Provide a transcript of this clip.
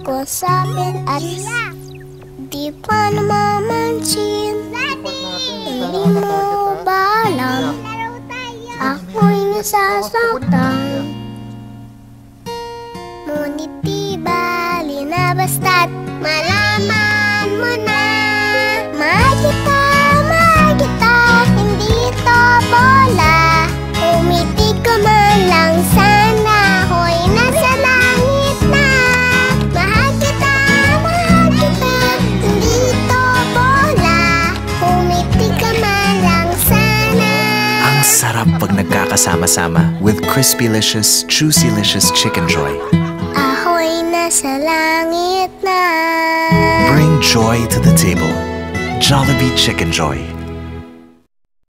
Ko sa akin at di pa namamansin. Hindi mo ba alam? Ako'y nasasaktan Ngunit di bali na basta't malaman mo na. Mahal kita, hindi to bola. Umiti ka man lang sana, hoy nasa langit na. Mahal kita, mahal hindi to bola. Umiti ka man lang sana. Ang sarap pag nagkakasama-sama with Crispylicious, Juicylicious Chicken Joy. Nasa langit na Bring joy to the table. Jollibee Chicken Joy.